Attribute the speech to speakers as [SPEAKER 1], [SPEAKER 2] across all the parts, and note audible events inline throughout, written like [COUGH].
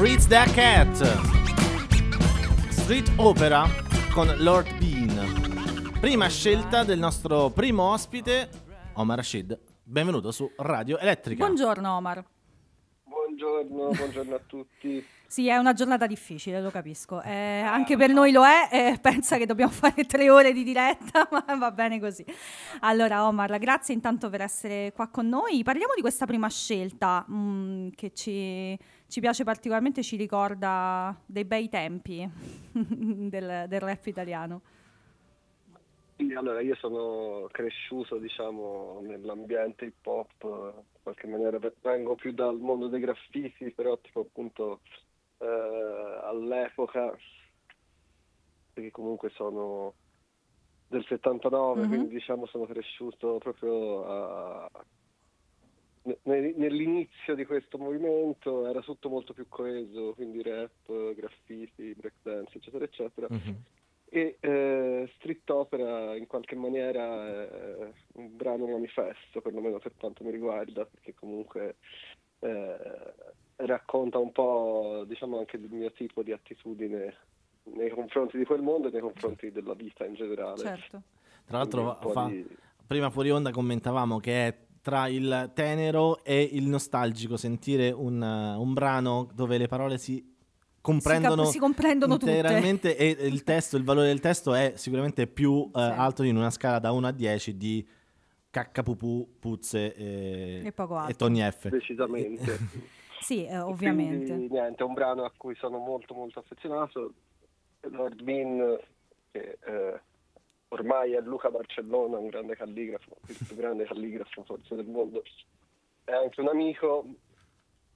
[SPEAKER 1] Fritz the Cat. Street Opera con Lord Bean. Prima scelta del nostro primo ospite, Omar Rashid. Benvenuto su Radio Elettrica.
[SPEAKER 2] Buongiorno Omar.
[SPEAKER 3] Buongiorno, buongiorno a tutti.
[SPEAKER 2] Sì, è una giornata difficile, lo capisco. Eh, anche per noi lo è, eh, pensa che dobbiamo fare tre ore di diretta, [LAUGHS] ma va bene così. Allora, Omar, grazie intanto per essere qua con noi. Parliamo di questa prima scelta mh, mm, che ci, ci, piace particolarmente, ci ricorda dei bei tempi [LAUGHS] del, del rap italiano.
[SPEAKER 3] Allora, io sono cresciuto, diciamo, nell'ambiente hip hop, in qualche maniera vengo più dal mondo dei graffiti, però tipo appunto eh, all'epoca, perché comunque sono del 79, mm-hmm. quindi diciamo sono cresciuto proprio a, nell'inizio di questo movimento era tutto molto più coeso, quindi rap, graffiti, breakdance, eccetera, eccetera. Mm-hmm. E eh, Street Opera in qualche maniera è un brano manifesto, perlomeno per quanto mi riguarda, perché comunque eh, racconta un po' diciamo anche del mio tipo di attitudine nei confronti di quel mondo e nei confronti della vita in generale.
[SPEAKER 2] Certo.
[SPEAKER 1] Tra l'altro, fa, di... prima fuori onda commentavamo che è tra il tenero e il nostalgico sentire un, un brano dove le parole si comprendono,
[SPEAKER 2] si, cap- si comprendono
[SPEAKER 1] interamente tutte. e il testo, il valore del testo è sicuramente più eh, alto in una scala da 1 a 10 di caccapupù, puzze e,
[SPEAKER 2] e, poco altro.
[SPEAKER 1] e Tony F.
[SPEAKER 3] Decisamente. [LAUGHS]
[SPEAKER 2] Sì, eh, ovviamente.
[SPEAKER 3] Quindi, niente, è un brano a cui sono molto molto affezionato. Lord Bean, che eh, ormai è Luca Barcellona, un grande calligrafo, il più grande calligrafo forse del mondo, è anche un amico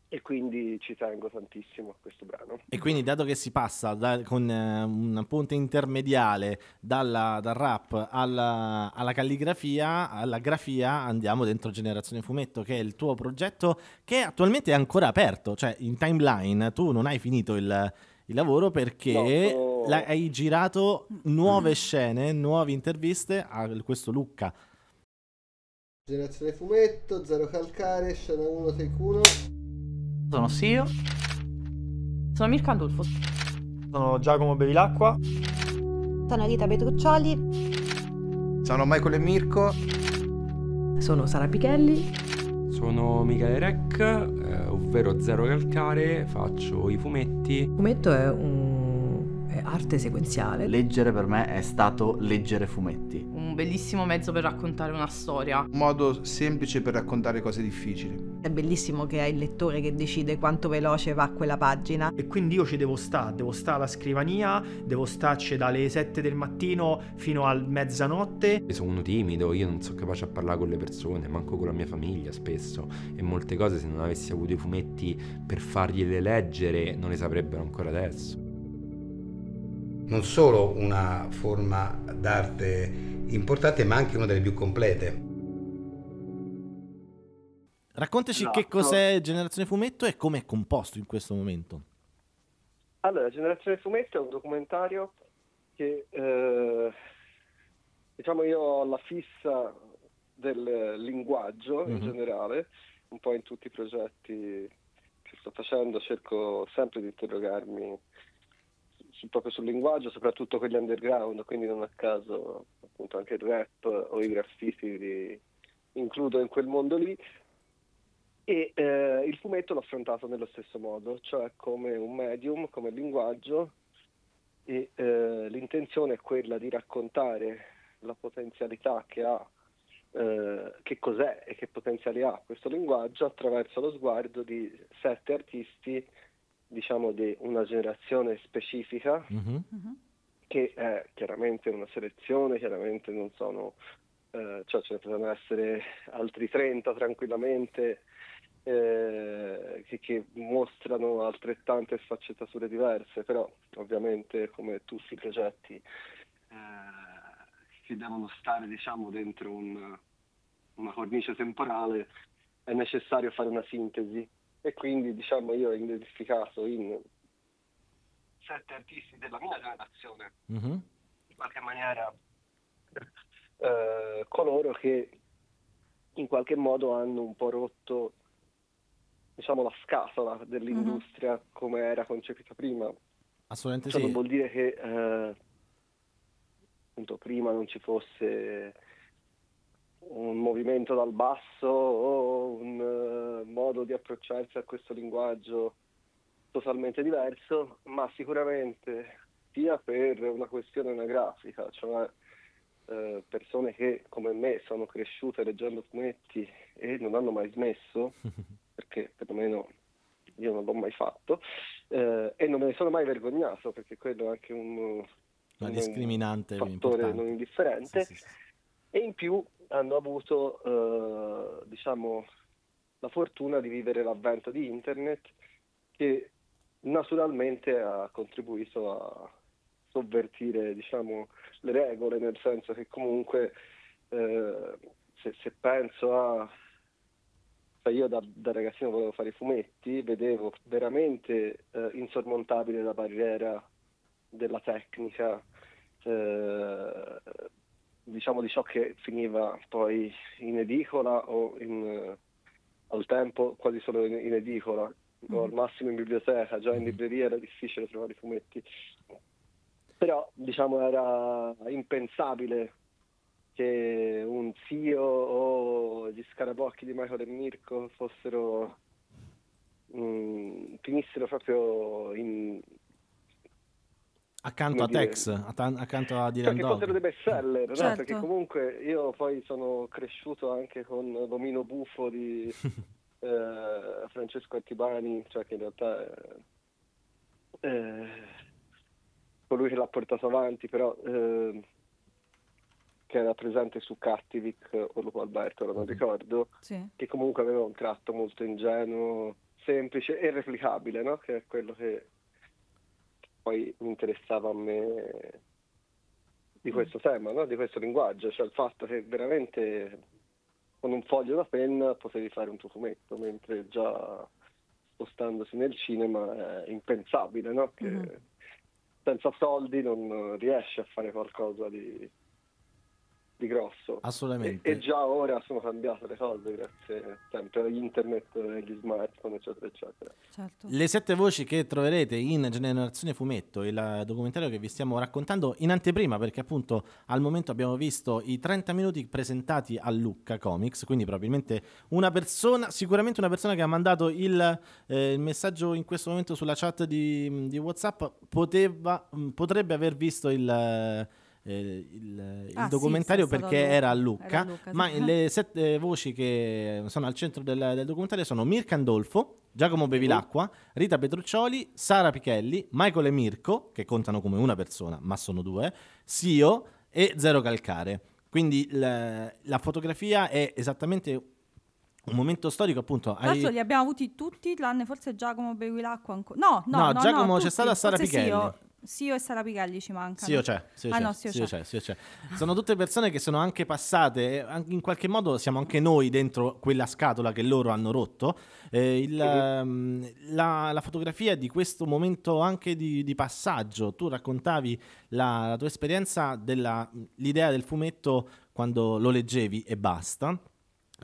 [SPEAKER 3] e quindi ci tengo tantissimo a questo brano.
[SPEAKER 1] E quindi dato che si passa da, con eh, un ponte intermediale dalla, dal rap alla, alla, calligrafia, alla grafia, andiamo dentro Generazione Fumetto, che è il tuo progetto che attualmente è ancora aperto, cioè in timeline tu non hai finito il, il lavoro perché no, sono... hai girato nuove scene, nuove interviste a questo Lucca.
[SPEAKER 3] Generazione Fumetto, Zero Calcare, scena 1, take 1.
[SPEAKER 4] Sono Sio.
[SPEAKER 5] Sono Mirko Andulfo.
[SPEAKER 6] Sono Giacomo Bevilacqua.
[SPEAKER 7] Sono Rita Petruccioli.
[SPEAKER 8] Sono Michael e Mirko.
[SPEAKER 9] Sono Sara Pichelli.
[SPEAKER 10] Sono Michele Rec, eh, ovvero Zero Calcare, faccio i fumetti.
[SPEAKER 9] Il fumetto è un... è arte sequenziale.
[SPEAKER 11] Leggere per me è stato leggere fumetti
[SPEAKER 5] bellissimo mezzo per raccontare una storia.
[SPEAKER 8] Un modo semplice per raccontare cose difficili.
[SPEAKER 7] È bellissimo che hai il lettore che decide quanto veloce va quella pagina.
[SPEAKER 6] E quindi io ci devo stare, devo stare alla scrivania, devo starci dalle 7 del mattino fino a mezzanotte.
[SPEAKER 10] Sono timido, io non sono capace a parlare con le persone, manco con la mia famiglia spesso. E molte cose se non avessi avuto i fumetti per fargliele leggere non le saprebbero ancora adesso.
[SPEAKER 12] Non solo una forma d'arte importante ma anche una delle più complete.
[SPEAKER 1] Raccontaci esatto. che cos'è Generazione Fumetto e come è composto in questo momento.
[SPEAKER 3] Allora, Generazione Fumetto è un documentario che eh, diciamo io ho la fissa del linguaggio in mm-hmm. generale, un po' in tutti i progetti che sto facendo cerco sempre di interrogarmi su, proprio sul linguaggio, soprattutto quelli underground, quindi non a caso appunto anche il rap o i graffiti li includo in quel mondo lì. E eh, il fumetto l'ho affrontato nello stesso modo, cioè come un medium, come linguaggio, e eh, l'intenzione è quella di raccontare la potenzialità che ha, eh, che cos'è e che potenziali ha questo linguaggio attraverso lo sguardo di sette artisti diciamo di una generazione specifica mm-hmm. che è chiaramente una selezione, chiaramente non sono, eh, cioè ce ne potranno essere altri 30 tranquillamente eh, che, che, mostrano altrettante sfaccettature diverse, però ovviamente come tutti i progetti eh, che devono stare diciamo dentro un, una cornice temporale è necessario fare una sintesi e quindi diciamo io ho identificato in sette artisti della mia generazione mm-hmm. in qualche maniera eh, coloro che in qualche modo hanno un po' rotto diciamo, la scatola dell'industria come era concepita prima.
[SPEAKER 1] Assolutamente
[SPEAKER 3] Ciò
[SPEAKER 1] sì.
[SPEAKER 3] non vuol dire che eh, appunto prima non ci fosse un movimento dal basso o un eh, modo di approcciarsi a questo linguaggio totalmente diverso, ma sicuramente sia per una questione anagrafica, cioè eh, persone che come me sono cresciute leggendo fumetti e non hanno mai smesso, [LAUGHS] perché perlomeno io non l'ho mai fatto, eh, e non me ne sono mai vergognato, perché quello è anche un,
[SPEAKER 1] Una
[SPEAKER 3] un
[SPEAKER 1] discriminante
[SPEAKER 3] fattore
[SPEAKER 1] importante.
[SPEAKER 3] non indifferente.
[SPEAKER 1] Sì, sì, sì.
[SPEAKER 3] E in più hanno avuto, eh, diciamo, la fortuna di vivere l'avvento di internet che naturalmente ha contribuito a sovvertire, diciamo, le regole, nel senso che comunque eh, se, se penso a... cioè io da, da ragazzino volevo fare i fumetti, vedevo veramente eh, insormontabile la barriera della tecnica, eh, diciamo di ciò che finiva poi in edicola o in, eh, al tempo quasi solo in, in edicola o al massimo in biblioteca, già in libreria era difficile trovare i fumetti. Però diciamo era impensabile che un Zio o gli scarabocchi di Michael e Mirko fossero mm, finissero proprio in,
[SPEAKER 1] Accanto a
[SPEAKER 3] come
[SPEAKER 1] Tex, a- accanto a
[SPEAKER 3] cioè
[SPEAKER 1] Dylan
[SPEAKER 3] che
[SPEAKER 1] Dog.
[SPEAKER 3] fossero dei bestseller, no?
[SPEAKER 2] Certo.
[SPEAKER 3] perché comunque io poi sono cresciuto anche con l'omino buffo di [LAUGHS] eh, Francesco Attibani, cioè che in realtà è eh, colui che l'ha portato avanti, però eh, che era presente su Cattivic o Lupo Alberto, non ricordo,
[SPEAKER 2] Sì.
[SPEAKER 3] che comunque aveva un tratto molto ingenuo, semplice e replicabile, no? che è quello che poi mi interessava a me di questo tema, no? di questo linguaggio, cioè il fatto che veramente con un foglio da penna potevi fare un tuo fumetto, mentre già spostandosi nel cinema è impensabile, no? che
[SPEAKER 2] Mhm.
[SPEAKER 3] senza soldi non riesci a fare qualcosa di, di grosso.
[SPEAKER 1] Assolutamente.
[SPEAKER 3] E, e già ora sono cambiate le cose grazie sempre a internet, agli smartphone, eccetera, eccetera.
[SPEAKER 2] Certo.
[SPEAKER 1] Le sette voci che troverete in Generazione Fumetto, il documentario che vi stiamo raccontando in anteprima, perché appunto al momento abbiamo visto i 30 minuti presentati a Lucca Comics, quindi probabilmente una persona, sicuramente una persona che ha mandato il, eh, il messaggio in questo momento sulla chat di, di WhatsApp poteva, potrebbe aver visto il... eh, il, il
[SPEAKER 2] Ah, sì,
[SPEAKER 1] documentario
[SPEAKER 2] a
[SPEAKER 1] perché
[SPEAKER 2] Lucca.
[SPEAKER 1] era a
[SPEAKER 2] Era
[SPEAKER 1] Lucca,
[SPEAKER 2] a Lucca, sì.
[SPEAKER 1] ma le sette voci che sono al centro del, del documentario sono Mirka Andolfo, Giacomo Bevilacqua, Rita Petruccioli, Sara Pichelli, Michael e Mirko, che contano come una persona, ma sono due, Sio e Zero Calcare. Quindi la, la fotografia è esattamente un momento storico, appunto. Hai-
[SPEAKER 2] li abbiamo avuti tutti, tranne forse Giacomo Bevilacqua ancora. No, no,
[SPEAKER 1] No,
[SPEAKER 2] no,
[SPEAKER 1] Giacomo
[SPEAKER 2] no,
[SPEAKER 1] c'è
[SPEAKER 2] tutti.
[SPEAKER 1] stata Sara
[SPEAKER 2] Forse
[SPEAKER 1] Pichelli.
[SPEAKER 2] Sio, e Sara Pichelli ci mancano.
[SPEAKER 1] Sio c'è, Sio
[SPEAKER 2] Ah
[SPEAKER 1] c'è,
[SPEAKER 2] no, Sio
[SPEAKER 1] Sio
[SPEAKER 2] c'è.
[SPEAKER 1] c'è, Sio c'è. Sono tutte persone che sono anche passate, in qualche modo siamo anche noi dentro quella scatola che loro hanno rotto. Eh, il, ehm, la, la fotografia di questo momento anche di, di passaggio, tu raccontavi la, la tua esperienza dell'idea del fumetto quando lo leggevi e basta.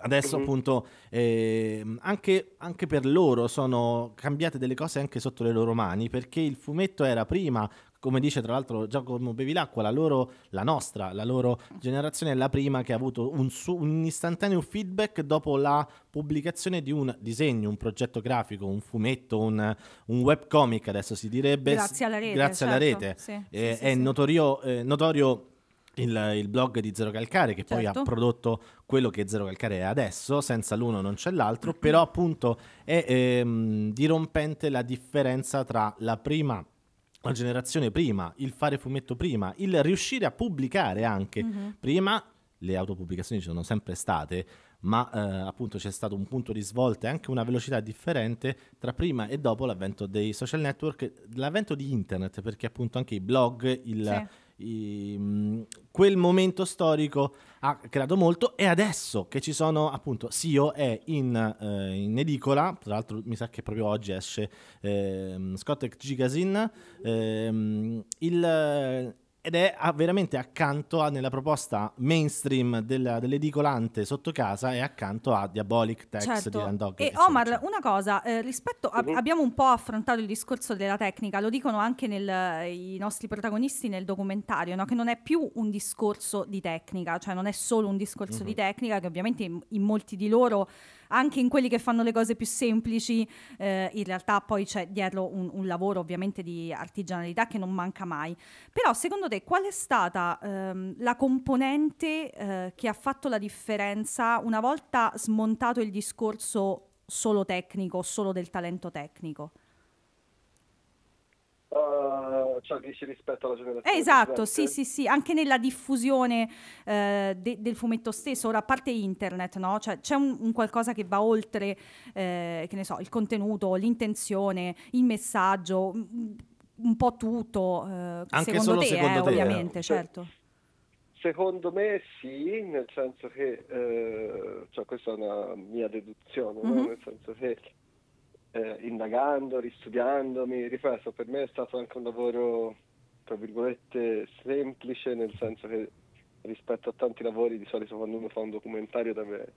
[SPEAKER 1] Adesso
[SPEAKER 3] Mhm.
[SPEAKER 1] appunto ehm, anche, anche per loro sono cambiate delle cose anche sotto le loro mani perché il fumetto era prima, come dice tra l'altro Giacomo Bevilacqua, la loro, la nostra, la loro generazione è la prima che ha avuto un, su- un istantaneo feedback dopo la pubblicazione di un disegno, un progetto grafico, un fumetto, un, un webcomic adesso si direbbe.
[SPEAKER 2] Grazie alla rete,
[SPEAKER 1] Grazie alla
[SPEAKER 2] certo.
[SPEAKER 1] rete.
[SPEAKER 2] Sì,
[SPEAKER 1] Eh,
[SPEAKER 2] sì,
[SPEAKER 1] è
[SPEAKER 2] sì.
[SPEAKER 1] notorio, eh, notorio il, il blog di Zero Calcare che poi ha
[SPEAKER 2] Certo.
[SPEAKER 1] prodotto quello che Zero Calcare è adesso, senza l'uno non c'è l'altro, però appunto è ehm, dirompente la differenza tra la prima la generazione prima, il fare fumetto prima, il riuscire a pubblicare anche
[SPEAKER 2] Mhm.
[SPEAKER 1] prima, le autopubblicazioni ci sono sempre state, ma eh, appunto c'è stato un punto di svolta e anche una velocità differente tra prima e dopo l'avvento dei social network, l'avvento di internet, perché appunto anche i blog, il, i- mh, quel momento storico ha creato molto e adesso che ci sono appunto Sio è in, eh, in edicola, tra l'altro mi sa che proprio oggi esce ehm, Scott Gigazin, ehm, il, ed è a- veramente accanto a, nella proposta mainstream della- dell'edicolante sotto casa e accanto a Diabolic Text di
[SPEAKER 2] Certo.
[SPEAKER 1] Landog.
[SPEAKER 2] E Omar, una cosa, eh, rispetto ab- abbiamo un po' affrontato il discorso della tecnica, lo dicono anche nel- i nostri protagonisti nel documentario, no? che non è più un discorso di tecnica, cioè non è solo un discorso di
[SPEAKER 13] Mhm.
[SPEAKER 2] tecnica, che ovviamente in, in molti di loro, anche in quelli che fanno le cose più semplici, eh, in realtà poi c'è dietro un, un lavoro ovviamente di artigianalità che non manca mai. Però secondo te qual è stata ehm, la componente eh, che ha fatto la differenza una volta smontato il discorso solo tecnico, solo del talento tecnico?
[SPEAKER 3] Uh, cioè dici rispetto alla generazione
[SPEAKER 2] Eh, esatto, sì,
[SPEAKER 3] precedente?
[SPEAKER 2] sì, sì, anche nella diffusione eh, de- del fumetto stesso, ora a parte internet, no? Cioè, c'è un, un qualcosa che va oltre, eh, che ne so, il contenuto, l'intenzione, il messaggio, un, un po' tutto, eh,
[SPEAKER 1] Anche
[SPEAKER 2] secondo
[SPEAKER 1] solo
[SPEAKER 2] te,
[SPEAKER 1] secondo
[SPEAKER 2] eh,
[SPEAKER 1] te,
[SPEAKER 2] ovviamente,
[SPEAKER 3] eh.
[SPEAKER 2] certo.
[SPEAKER 3] Secondo me sì, nel senso che, eh, cioè questa è una mia deduzione, no?
[SPEAKER 2] Mhm.
[SPEAKER 3] nel senso che eh, indagando, ristudiandomi, ripeto, per me è stato anche un lavoro, tra virgolette, semplice, nel senso che rispetto a tanti lavori di solito quando uno fa un documentario deve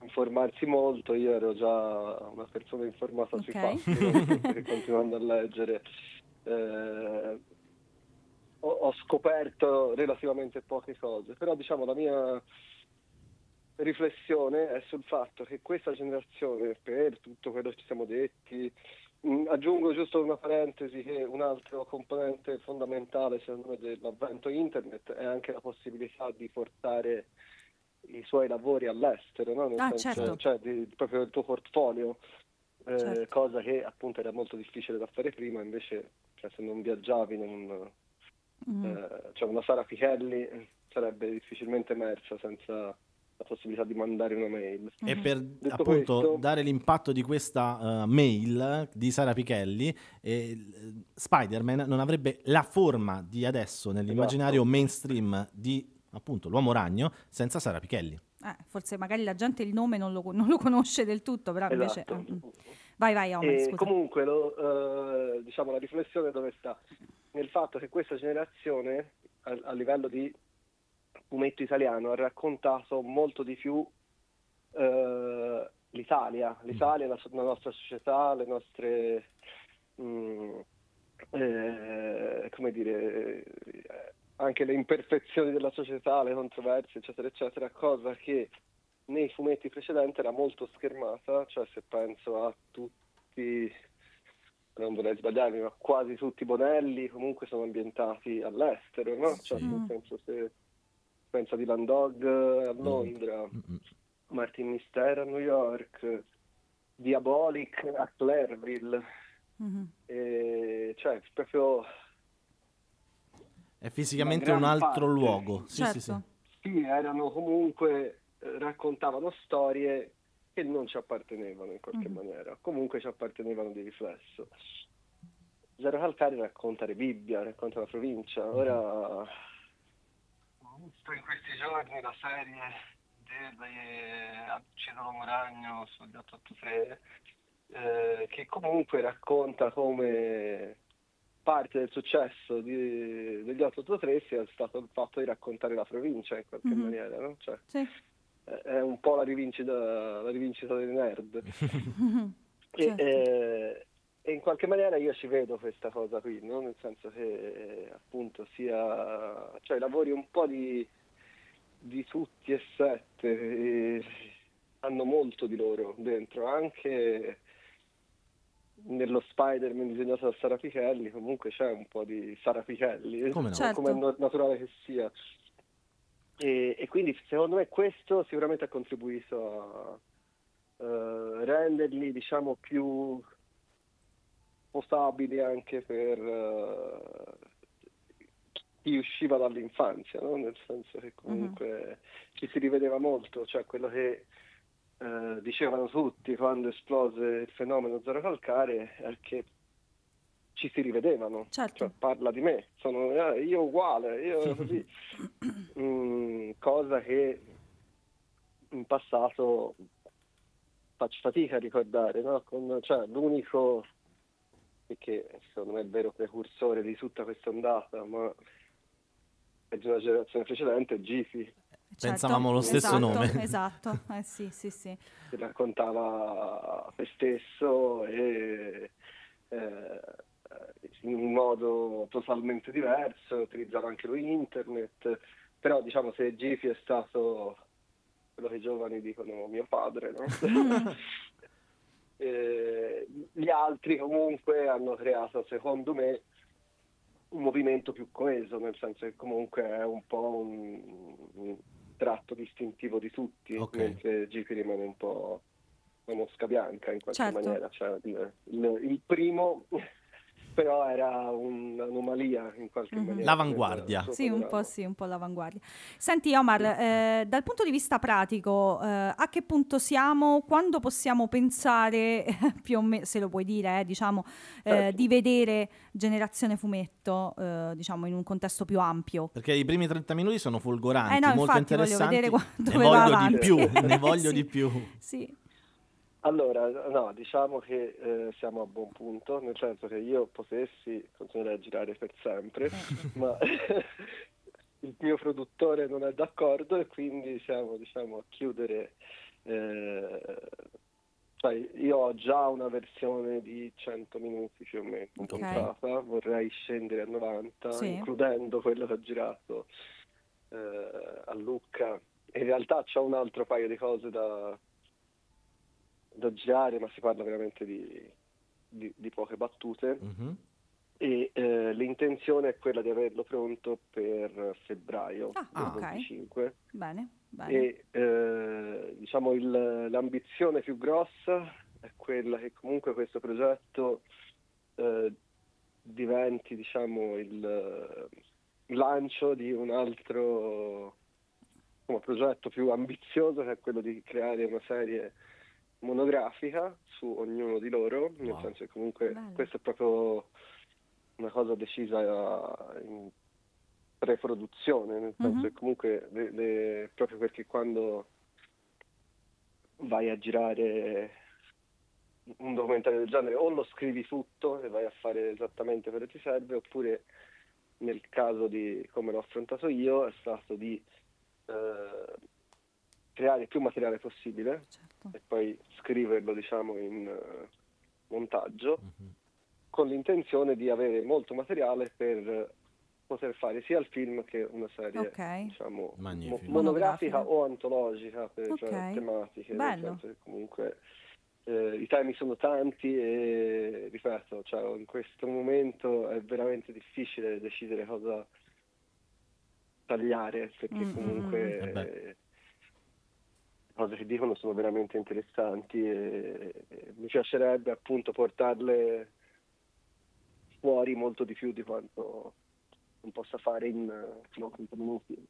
[SPEAKER 3] informarsi molto, io ero già una persona informata sui
[SPEAKER 2] Ok.
[SPEAKER 3] fatti, [LAUGHS] continuando a leggere eh, ho, ho scoperto relativamente poche cose, però diciamo la mia riflessione è sul fatto che questa generazione, per tutto quello che ci siamo detti, mh, aggiungo giusto una parentesi che un altro componente fondamentale secondo me dell'avvento internet è anche la possibilità di portare i suoi lavori all'estero, no? Nel
[SPEAKER 2] Ah,
[SPEAKER 3] senso,
[SPEAKER 2] certo.
[SPEAKER 3] cioè di, proprio il tuo portfolio, eh,
[SPEAKER 2] Certo.
[SPEAKER 3] cosa che appunto era molto difficile da fare prima, invece cioè, se non viaggiavi, non,
[SPEAKER 2] Mm.
[SPEAKER 3] eh, cioè una Sara Pichelli sarebbe difficilmente emersa senza la possibilità di mandare una mail.
[SPEAKER 1] E per
[SPEAKER 3] Detto
[SPEAKER 1] appunto
[SPEAKER 3] questo-
[SPEAKER 1] dare l'impatto di questa eh, mail di Sara Pichelli, eh, Spider-Man non avrebbe la forma di adesso nell'immaginario
[SPEAKER 3] Esatto.
[SPEAKER 1] mainstream di appunto l'uomo ragno senza Sara Pichelli.
[SPEAKER 2] Eh, forse magari la gente il nome non lo, non lo conosce del tutto, però invece...
[SPEAKER 3] Esatto.
[SPEAKER 2] eh, mm. Vai, vai, Omar, scusa.
[SPEAKER 3] comunque lo, eh, diciamo, la riflessione dove sta? Nel fatto che questa generazione a, a livello di fumetto italiano ha raccontato molto di più eh, l'Italia, l'Italia, la, so- la nostra società, le nostre mm, eh, come dire eh, anche le imperfezioni della società, le controversie, eccetera, eccetera, cosa che nei fumetti precedenti era molto schermata, cioè se penso a tutti, non vorrei sbagliarmi, ma quasi tutti i Bonelli comunque sono ambientati all'estero, no? Cioè, nel senso se penso a Dylan Dog a Londra, Martin Mister a New York, Diabolic a Clairville,
[SPEAKER 2] Mhm.
[SPEAKER 3] e, cioè proprio
[SPEAKER 1] È fisicamente un altro
[SPEAKER 3] parte.
[SPEAKER 1] luogo. Sì,
[SPEAKER 2] Certo.
[SPEAKER 1] sì, sì.
[SPEAKER 3] sì, erano comunque, eh, raccontavano storie che non ci appartenevano in qualche
[SPEAKER 2] Mhm.
[SPEAKER 3] maniera, comunque ci appartenevano di riflesso. Zero Calcari racconta le Bibbia, racconta la provincia, ora visto in questi giorni la serie del Uccidono Moragno sugli 883 eh, che comunque racconta come parte del successo di- degli 883 sia stato il fatto di raccontare la provincia in qualche
[SPEAKER 2] Mhm.
[SPEAKER 3] maniera, no? Cioè,
[SPEAKER 2] Sì.
[SPEAKER 3] eh, è un po' la rivincita, la rivincita dei nerd. [LAUGHS] E,
[SPEAKER 2] Certo.
[SPEAKER 3] eh, e in qualche maniera io ci vedo questa cosa qui, no? nel senso che eh, appunto sia, cioè lavori un po' di, di tutti e sette eh, hanno molto di loro dentro, anche nello Spider-Man disegnato da Sara Pichelli comunque c'è un po' di Sara Pichelli,
[SPEAKER 1] Come no?
[SPEAKER 2] Certo.
[SPEAKER 3] come è naturale che sia. E, e quindi secondo me questo sicuramente ha contribuito a eh, renderli diciamo più potabili anche per eh, chi usciva dall'infanzia, no? nel senso che comunque ci si rivedeva molto, cioè quello che eh, dicevano tutti quando esplose il fenomeno zero calcare è che ci si rivedevano,
[SPEAKER 2] Certo.
[SPEAKER 3] cioè parla di me, sono eh, io uguale, io così, [CLEARS THROAT] Mm, cosa che in passato faccio fatica a ricordare, no? Con- cioè, l'unico e che secondo me è il vero precursore di tutta questa ondata, ma è di una generazione precedente, Gifi.
[SPEAKER 1] Pensavamo lo stesso
[SPEAKER 2] esatto,
[SPEAKER 1] nome.
[SPEAKER 2] Esatto, [LAUGHS] eh sì, sì, sì.
[SPEAKER 3] che raccontava se stesso e eh, in un modo totalmente diverso, utilizzava anche lui internet, però diciamo se Gifi è stato quello che i giovani dicono mio padre, no? [LAUGHS] [LAUGHS] Eh, gli altri comunque hanno creato secondo me un movimento più coeso, nel senso che comunque è un po' un, un tratto distintivo di tutti,
[SPEAKER 1] Ok.
[SPEAKER 3] mentre Gifi rimane un po' una mosca bianca in qualche
[SPEAKER 2] Certo.
[SPEAKER 3] maniera. Cioè, il- il primo però era un'anomalia in qualche
[SPEAKER 2] Mhm.
[SPEAKER 3] maniera.
[SPEAKER 1] L'avanguardia.
[SPEAKER 2] Sì, un po' sì, un po' l'avanguardia. Senti Omar, eh, dal punto di vista pratico, eh, a che punto siamo? Quando possiamo pensare, [LAUGHS] più o meno, se lo puoi dire, eh, diciamo, eh,
[SPEAKER 3] Certo.
[SPEAKER 2] di vedere Generazione Fumetto, eh, diciamo, in un contesto più ampio?
[SPEAKER 1] Perché i primi 30 minuti sono folgoranti,
[SPEAKER 2] Eh no,
[SPEAKER 1] molto
[SPEAKER 2] infatti voglio
[SPEAKER 1] interessanti.
[SPEAKER 2] vedere
[SPEAKER 1] ne voglio di
[SPEAKER 2] avanti.
[SPEAKER 1] più, ne [LAUGHS] voglio
[SPEAKER 2] Sì.
[SPEAKER 1] di più.
[SPEAKER 2] Sì.
[SPEAKER 3] Allora, no, diciamo che eh, siamo a buon punto, nel senso che io potessi continuare a girare per sempre, [LAUGHS] ma il mio produttore non è d'accordo e quindi siamo diciamo, a chiudere. eh, sai, io ho già una versione di 100 minuti più o meno
[SPEAKER 2] Ok.
[SPEAKER 3] montata, vorrei scendere a 90,
[SPEAKER 2] Sì.
[SPEAKER 3] includendo quello che ho girato eh, a Lucca. In realtà c'ho un altro paio di cose da, da girare, ma si parla veramente di, di- di poche battute.
[SPEAKER 1] Mhm.
[SPEAKER 3] E eh, l'intenzione è quella di averlo pronto per febbraio
[SPEAKER 2] Ah,
[SPEAKER 3] del
[SPEAKER 2] ok.
[SPEAKER 3] 25.
[SPEAKER 2] Bene, bene.
[SPEAKER 3] E eh, diciamo il- l'ambizione più grossa è quella che comunque questo progetto eh, diventi diciamo il eh, lancio di un altro insomma, progetto più ambizioso che è quello di creare una serie monografica su ognuno di loro, nel
[SPEAKER 1] Wow.
[SPEAKER 3] senso che comunque
[SPEAKER 2] Bello.
[SPEAKER 3] questo è proprio una cosa decisa in pre-produzione, nel senso
[SPEAKER 2] Mhm.
[SPEAKER 3] che comunque le- le- proprio perché quando vai a girare un documentario del genere o lo scrivi tutto e vai a fare esattamente quello che ti serve oppure nel caso di come l'ho affrontato io è stato di eh, creare più materiale possibile
[SPEAKER 2] Certo.
[SPEAKER 3] e poi scriverlo diciamo in eh, montaggio
[SPEAKER 1] Mhm.
[SPEAKER 3] con l'intenzione di avere molto materiale per poter fare sia il film che una serie
[SPEAKER 2] Ok.
[SPEAKER 3] diciamo, mo-
[SPEAKER 1] Magnifico.
[SPEAKER 3] monografica o antologica per
[SPEAKER 2] Ok.
[SPEAKER 3] tematiche, nel
[SPEAKER 2] Bello.
[SPEAKER 3] che comunque eh, i temi sono tanti e ripeto, cioè, in questo momento è veramente difficile decidere cosa tagliare perché
[SPEAKER 2] Mm, mm,
[SPEAKER 3] comunque.
[SPEAKER 1] Eh
[SPEAKER 3] cose che dicono sono veramente interessanti e, e mi piacerebbe appunto portarle fuori molto di più di quanto non possa fare in eh, 90 minuti.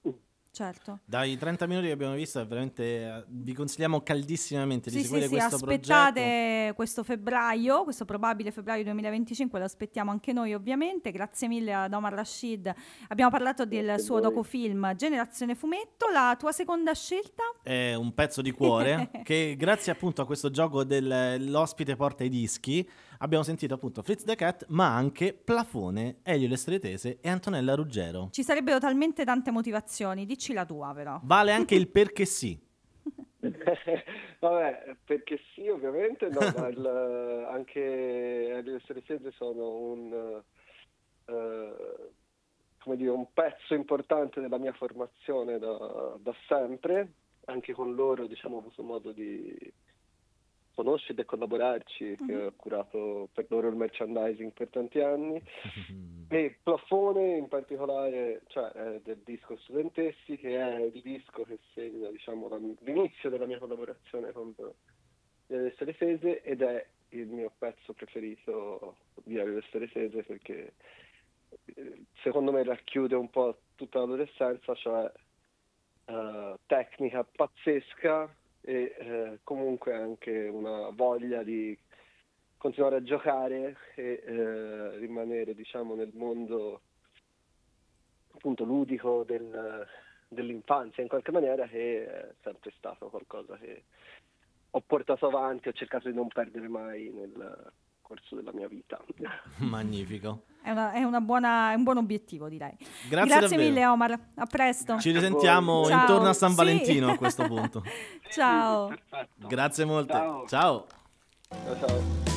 [SPEAKER 2] Certo.
[SPEAKER 1] Dai 30 minuti che abbiamo visto, è veramente vi consigliamo caldissimamente di
[SPEAKER 2] Sì, sì,
[SPEAKER 1] seguire
[SPEAKER 2] sì,
[SPEAKER 1] questo
[SPEAKER 2] aspettate
[SPEAKER 1] progetto.
[SPEAKER 2] questo febbraio, questo probabile febbraio 2025, lo aspettiamo anche noi ovviamente. Grazie mille ad Omar Rashid. Abbiamo parlato del
[SPEAKER 3] Grazie
[SPEAKER 2] suo
[SPEAKER 3] voi.
[SPEAKER 2] docufilm Generazione Fumetto. La tua seconda scelta?
[SPEAKER 1] È un pezzo di cuore [LAUGHS] che grazie appunto a questo gioco dell'ospite porta i dischi abbiamo sentito appunto Fritz the Cat ma anche Plafone, Elio Lestretese e Antonella Ruggero.
[SPEAKER 2] Ci sarebbero talmente tante motivazioni, dici la tua però.
[SPEAKER 1] Vale anche il perché sì. [LAUGHS]
[SPEAKER 3] Vabbè, perché sì, ovviamente, no, ma il- anche le Strefese sono un, eh, come dire, un pezzo importante della mia formazione da, da sempre, anche con loro diciamo, ho avuto modo di conoscere e collaborarci, che ho curato per loro il merchandising per tanti anni. [LAUGHS] E Plafone in particolare, cioè del disco Studentessi, che è il disco che segna diciamo, la- l'inizio della mia collaborazione con le Fese ed è il mio pezzo preferito di Ario Fese perché eh, secondo me racchiude un po' tutta l'adolescenza, cioè eh, tecnica pazzesca e eh, comunque anche una voglia di continuare a giocare e eh, rimanere diciamo nel mondo appunto ludico del- dell'infanzia in qualche maniera che è sempre stato qualcosa che ho portato avanti ho cercato di non perdere mai nel, corso della mia vita. [LAUGHS]
[SPEAKER 1] Magnifico.
[SPEAKER 2] È, una- è una buona- è un buon obiettivo, direi.
[SPEAKER 1] Grazie davvero.
[SPEAKER 2] mille, Omar. A presto.
[SPEAKER 1] Ci risentiamo
[SPEAKER 2] Ciao.
[SPEAKER 1] intorno a San
[SPEAKER 2] Sì.
[SPEAKER 1] Valentino a questo punto. [LAUGHS]
[SPEAKER 2] Ciao.
[SPEAKER 1] Grazie molte. Ciao.
[SPEAKER 3] Ciao ciao.